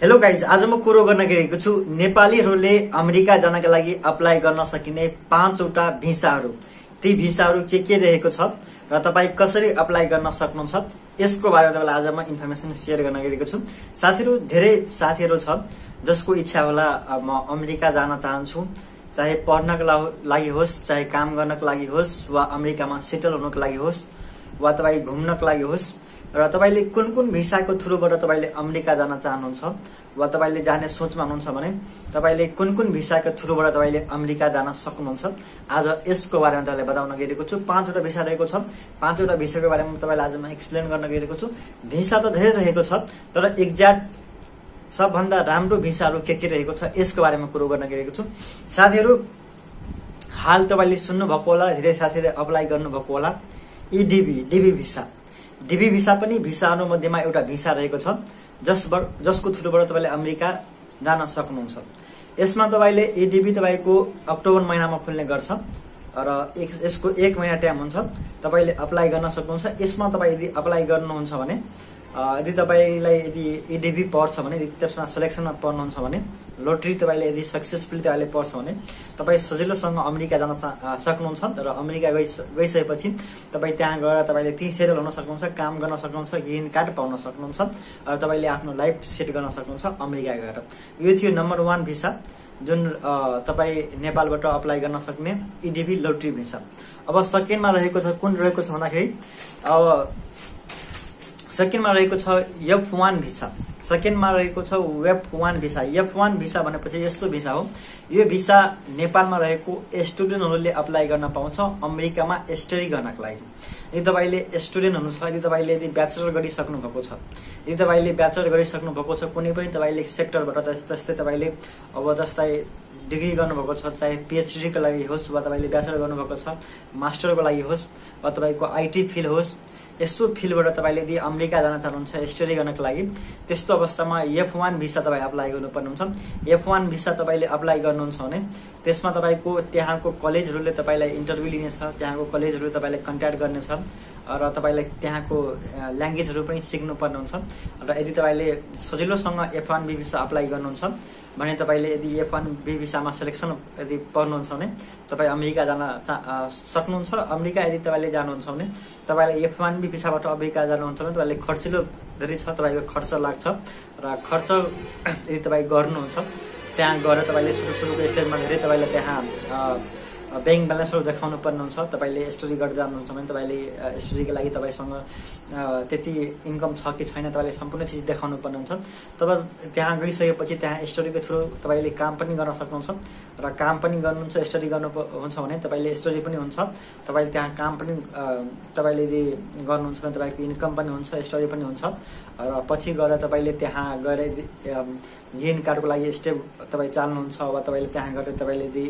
Hello guys आज म कुरो गर्न गएको छु। नेपालीहरूले अमेरिका जानका लागि अप्लाई गर्न सकिने पाँचवटा भिसाहरू। ती भिसाहरू के के रहेको छ र तपाईँ कसरी अप्लाई गर्न सक्नुहुन्छ यसको बारेमा तपाईँलाई आज म इन्फर्मेसन सेयर गर्न गएको छु। साथीहरू धेरै साथीहरू छ जसको इच्छा होला म अमेरिका जान चाहन्छु। चाहे पढ्नको लागि होस् चाहे काम गर्नको लागि होस् वा अमेरिकामा सेटल हुनको लागि होस् वा तपाईँ घुम्नको लागि होस् र तपाईँले कुन कुन भिसाको थ्रुबाट तपाईँले अमेरिका जान चाहनुहुन्छ वा तपाईँले जाने सोचमा हुनुहुन्छ भने तपाईँले कुन कुन भिसाको थ्रुबाट तपाईँले अमेरिका जान सक्नुहुन्छ? आज यसको बारेमा तपाईँलाई बताउन गइरहेको छु। पाँचवटा भिसा रहेको छ। पाँचवटा भिसाको बारेमा तपाईँलाई आज म एक्सप्लेन गर्न गइरहेको छु। भिसा त धेरै रहेको छ तर एक्ज्याक्ट सबभन्दा राम्रो भिसाहरू के के रहेको छ यसको बारेमा कुरो गर्न गइरहेको छु। साथीहरू हाल तपाईँले सुन्नुभएको होला धेरै साथीहरूले अप्लाई गर्नुभएको होला। इडिबी D B visa. D B visa पनि भिसाहरू मध्येमा एउटा भिसा रहेको छ। जसबाट जसको थ्रुबाट तपाईँले अमेरिका जान सक्नुहुन्छ। यसमा तपाईँले इडिबी तपाईँको अक्टोबर महिनामा खुल्ने गर्छ। र एक यसको एक महिना टाइम हुन्छ। तपाईँले अप्लाई गर्न सक्नुहुन्छ। यसमा तपाईँ यदि अप्लाई गर्नुहुन्छ भने यदि तपाईँलाई यदि इडिबी पर्छ भने यदि त्यसमा सेलेक्सनमा पर्नुहुन्छ भने लोटरी तपाईँले यदि सक्सेसफुली तपाईँले पर्छ भने तपाईँ सजिलोसँग अमेरिका जान सक्नुहुन्छ र अमेरिका गइस गइसकेपछि तपाईँ त्यहाँ गएर तपाईँले त्यहीँ सेटल हुन सक्नुहुन्छ काम गर्न सक्नुहुन्छ ग्रिन कार्ड पाउन सक्नुहुन्छ र तपाईँले आफ्नो लाइफ सेट गर्न सक्नुहुन्छ अमेरिका गएर। यो थियो नम्बर वान भिसा जुन तपाईँ नेपालबाट अप्लाई गर्न सक्ने इडिबी लोटरी भिसा अब सेकेन्डमा रहेको छ कुन रहेको छ भन्दाखेरि अब सेकेन्डमा रहेको छ एफ वान भिसा। सेकेन्डमा रहेको छ web one visa. F one visa भनेपछि यस्तो भिसा हो। यो भिसा नेपालमा रहेको स्टुडेन्टहरूले अप्लाई गर्न पाउँछ अमेरिकामा स्टडी गर्नको लागि। यदि तपाईँले स्टुडेन्ट हुनुहुन्छ यदि तपाईँले यदि ब्याचलर गरिसक्नु भएको छ यदि तपाईँले ब्याचलर गरिसक्नु भएको छ कुनै पनि तपाईँले सेक्टरबाट जस- जस्तै तपाईँले अब जस्तै डिग्री गर्नुभएको छ चाहे पिएचडीको लागि होस् वा तपाईँले ब्याचलर गर्नुभएको छ मास्टरको लागि होस् वा तपाईँको आइटी फिल्ड होस् यस्तो फिल्डबाट तपाईँले यदि अमेरिका जान चाहनुहुन्छ स्टडी गर्नको लागि त्यस्तो अवस्थामा एफ वान भिसा तपाईँ अप्लाई गर्नुपर्ने हुन्छ एफ वान भिसा तपाईँले अप्लाई गर्नुहुन्छ भने त्यसमा तपाईँको त्यहाँको कलेजहरूले तपाईँलाई इन्टरभ्यू लिनेछ त्यहाँको कलेजहरूले तपाईँलाई कन्ट्याक्ट गर्नेछ र तपाईँलाई त्यहाँको ल्याङ्ग्वेजहरू पनि सिक्नुपर्ने हुन्छ र यदि तपाईँले सजिलोसँग एफ वान भिसा अप्लाई गर्नुहुन्छ भने तपाईँले यदि एफ वान बी भिसामा सेलेक्सन यदि पर्नुहुन्छ भने तपाईँ अमेरिका जान सक्नुहुन्छ। अमेरिका यदि तपाईँले जानुहुन्छ भने तपाईँलाई एफ वान बी भिसाबाट अमेरिका जानुहुन्छ भने तपाईँले खर्चिलो धेरै छ तपाईँको खर्च लाग्छ र खर्च यदि तपाईँ गर्नुहुन्छ त्यहाँ गएर तपाईँले सुरु सुरुको स्टेजमा धेरै तपाईँले त्यहाँ ब्याङ्क ब्यालेन्सहरू देखाउनु पर्ने हुन्छ। तपाईँले स्टडी गर्दै जानुहुन्छ भने तपाईँले स्टडीको लागि तपाईँसँग त्यति इन्कम छ कि छैन तपाईँले सम्पूर्ण चिज देखाउनु पर्ने हुन्छ। तब त्यहाँ गइसकेपछि त्यहाँ स्टडीको थ्रु तपाईँले काम पनि गर्न सक्नुहुन्छ। र काम पनि गर्नुहुन्छ स्टडी गर्नु हुन्छ भने तपाईँले स्टडी पनि हुन्छ। तपाईँले त्यहाँ काम पनि तपाईँले यदि गर्नुहुन्छ भने तपाईँको इन्कम पनि हुन्छ स्टडी पनि हुन्छ। र पछि गएर तपाईँले त्यहाँ गएर ग्रिन कार्डको लागि स्टेप तपाईँ चाल्नुहुन्छ वा तपाईँले त्यहाँ गएर तपाईँले यदि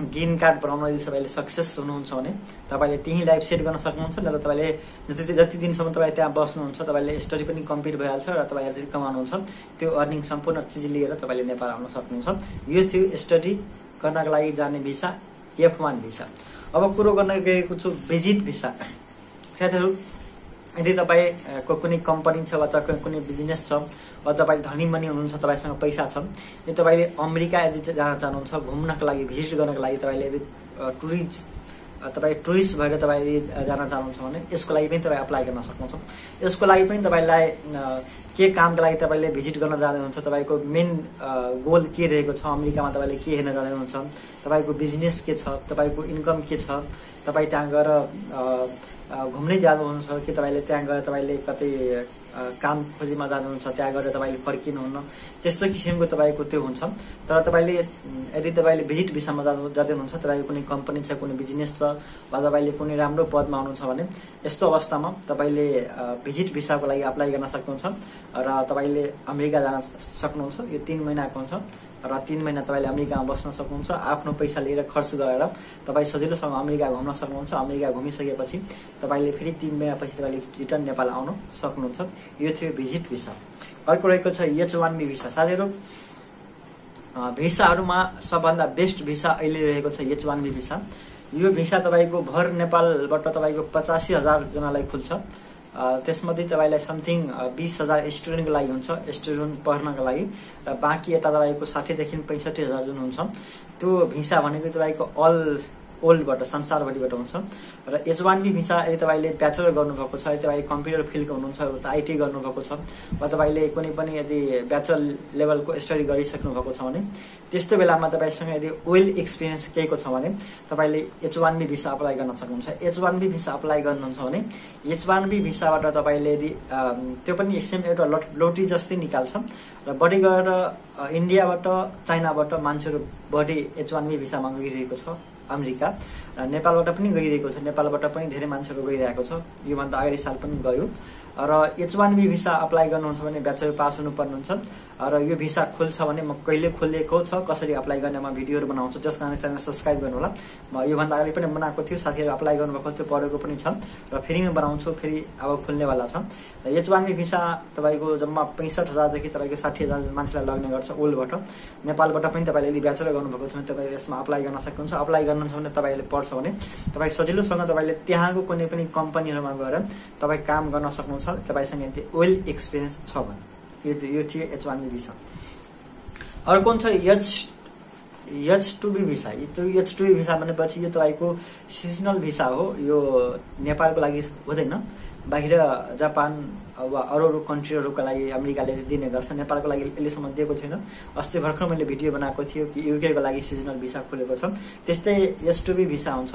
ग्रिन कार्ड बनाउन यदि तपाईँले सक्सेस हुनुहुन्छ भने तपाईँले त्यहीँ लाइफ सेट गर्न सक्नुहुन्छ नत्र तपाईँले जति जति दिनसम्म तपाईँ त्यहाँ बस्नुहुन्छ तपाईँले स्टडी पनि कम्प्लिट भइहाल्छ र तपाईँले जति कमाउनुहुन्छ त्यो अर्निङ सम्पूर्ण चिज लिएर तपाईँले नेपाल आउन सक्नुहुन्छ। यो थियो स्टडी गर्नको लागि जाने भिसा एफ वान भिसा। अब कुरो गर्न गएको छु भिजिट भिसा। साथीहरू यदि तपाईँको कुनै कम्पनी छ वा कुनै बिजनेस छ वा तपाईँ धनी मनी हुनुहुन्छ तपाईँसँग पैसा छ यदि तपाईँले अमेरिका यदि जान चाहनुहुन्छ घुम्नको लागि भिजिट गर्नको लागि तपाईँले यदि टुरिस्ट तपाईँ टुरिस्ट भएर तपाईँ यदि जान चाहनुहुन्छ भने यसको लागि पनि तपाईँ अप्लाई गर्न सक्नुहुन्छ। यसको लागि पनि तपाईँलाई के कामको लागि तपाईँले भिजिट गर्न जाँदै हुनुहुन्छ तपाईँको मेन गोल के रहेको छ अमेरिकामा तपाईँले के हेर्न जाँदै हुनुहुन्छ तपाईँको बिजनेस के छ तपाईँको इन्कम के छ तपाईँ त्यहाँ गएर घुम्नै जानुहुन्छ कि तपाईँले त्यहाँ गएर तपाईँले कतै काम खोजीमा जानुहुन्छ त्यहाँ गएर तपाईँले फर्किनुहुन्न। त्यस्तो किसिमको तपाईँको त्यो हुन्छ। तर तपाईँले यदि तपाईँले भिजिट भिसामा जाँदै हुनुहुन्छ तपाईँको कुनै कम्पनी छ कुनै बिजनेस छ वा तपाईँले कुनै राम्रो पदमा हुनुहुन्छ भने यस्तो अवस्थामा तपाईँले भिजिट भिसाको लागि अप्लाई गर्न सक्नुहुन्छ र तपाईँले अमेरिका जान सक्नुहुन्छ। यो तिन महिनाको हुन्छ र तिन महिना तपाईँले अमेरिकामा बस्न सक्नुहुन्छ। आफ्नो पैसा लिएर खर्च गरेर तपाईँ सजिलोसँग अमेरिका घुम्न सक्नुहुन्छ। अमेरिका घुमिसकेपछि तपाईँले फेरि तिन महिनापछि तपाईँले रिटर्न नेपाल आउन सक्नुहुन्छ। यो थियो भिजिट भिसा अर्को रहेको छ एच वान बी भिसा। साथीहरू भिसाहरूमा सबभन्दा बेस्ट भिसा अहिले रहेको छ एच वान बी भिसा। यो भिसा तपाईँको भर नेपालबाट तपाईँको पचासी हजारजनालाई खुल्छ। त्यसमध्ये तपाईँलाई समथिङ बिस हजार स्टुडेन्टको लागि हुन्छ स्टुडेन्ट पढ्नको लागि। र बाँकी यता तपाईँको साठीदेखि पैँसठी हजार जुन हुन्छ। त्यो भिसा भनेको तपाईँको अल ओल्डबाट संसारभरिबाट हुन्छ। र एच वान बी भिसा यदि तपाईँले ब्याचलर गर्नुभएको छ यदि तपाईँले कम्प्युटर फिल्डको हुनुहुन्छ उता आइटी गर्नुभएको छ वा तपाईँले कुनै पनि यदि ब्याचलर लेभलको स्टडी गरिसक्नु भएको छ भने त्यस्तो बेलामा तपाईँसँग यदि वेल एक्सपिरियन्स केहीको छ भने तपाईँले H one B visa apply गर्न सक्नुहुन्छ। H one B visa apply गर्नुहुन्छ भने एच वान बी भिसाबाट तपाईँले यदि त्यो पनि एकसेम एउटा लट लोटी जस्तै निकाल्छ। र बढी गएर इन्डियाबाट चाइनाबाट मान्छेहरू बढी एच वान बी भिसामा गइरहेको छ। अमेरिका। र नेपालबाट पनि गइरहेको छ। नेपालबाट पनि धेरै मान्छेहरू गइरहेको छ। योभन्दा अगाडि साल पनि गयो। र H one B visa apply गर्नुहुन्छ भने ब्याचलर पास हुनुपर्ने हुन्छ। र यो भिसा खुल्छ भने म कहिले खोलिएको छ कसरी अप्लाई गर्ने म भिडियोहरू बनाउँछु जस कारण च्यानल सब्सक्राइब गर्नु होला म योभन्दा अगाडि पनि बनाएको थियो साथीहरू अप्लाई गर्नुभएको थियो पढेको पनि छ र फेरि म बनाउँछु फेरि अब खुल्नेवाला छ र एच वान बी भिसा तपाईँको जम्मा पैँसठ हजारदेखि तपाईँको साठी हजार मान्छेलाई लाग्ने गर्छ ओल्डबाट नेपालबाट पनि तपाईँले यदि ब्याचलर गर्नुभएको छ भने तपाईँले यसमा अप्लाई गर्न सक्नुहुन्छ। अप्लाई गर्नुहुन्छ भने तपाईँले पढ्छ भने तपाईँ सजिलोसँग तपाईँले त्यहाँको कुनै पनि कम्पनीहरूमा गएर तपाईँ काम गर्न सक्नुहुन्छ। तपाईँसँग यदि वेल एक्सपिरियन्स छ भने। यो थियो एच वान भिसा। अर्को हुन्छ H H two B visa. त्यो एच टु बी भिसा भनेपछि यो तपाईँको सिजनल भिसा हो। यो नेपालको लागि हुँदैन। बाहिर जापान वा अरू अरू कन्ट्रीहरूका लागि अमेरिकाले दिने गर्छ। नेपालको लागि अहिलेसम्म दिएको छैन। अस्ति भर्खर मैले भिडियो बनाएको थियो कि युकेको लागि सिजनल भिसा खोलेको छ। त्यस्तै एस टु बी भिसा हुन्छ।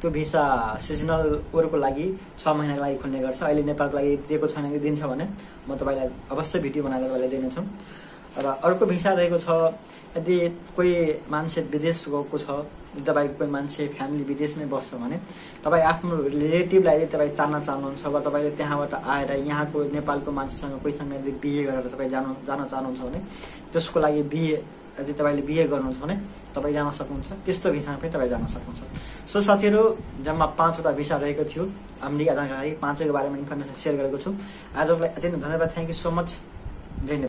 त्यो भिसा सिजनल ओरको लागि छ महिनाको लागि खोल्ने गर्छ। अहिले नेपालको लागि दिएको छैन कि दिन्छ भने म तपाईँलाई अवश्य भिडियो बनाएर तपाईँलाई दिनेछु। र अर्को भिसा रहेको छ यदि कोही मान्छे विदेश गएको छ तपाईँको कोही मान्छे फ्यामिली विदेशमै बस्छ भने तपाईँ आफ्नो रिलेटिभलाई यदि तपाईँ तान्न चाहनुहुन्छ वा तपाईँले त्यहाँबाट आएर यहाँको नेपालको मान्छेसँग कोहीसँग यदि बिहे गरेर तपाईँ जानु जान चाहनुहुन्छ भने त्यसको लागि बिहे यदि तपाईँले बिहे गर्नुहुन्छ भने तपाईँ जान सक्नुहुन्छ। त्यस्तो भिसामा पनि तपाईँ जान सक्नुहुन्छ। सो साथीहरू जम्मा पाँचवटा भिसा रहेको थियो। अमेरिका जानकारी पाँचैको बारेमा इन्फर्मेसन सेयर गरेको छु। आजको लागि अत्यन्त धन्यवाद। थ्याङ्क यू सो मच धन्यवाद।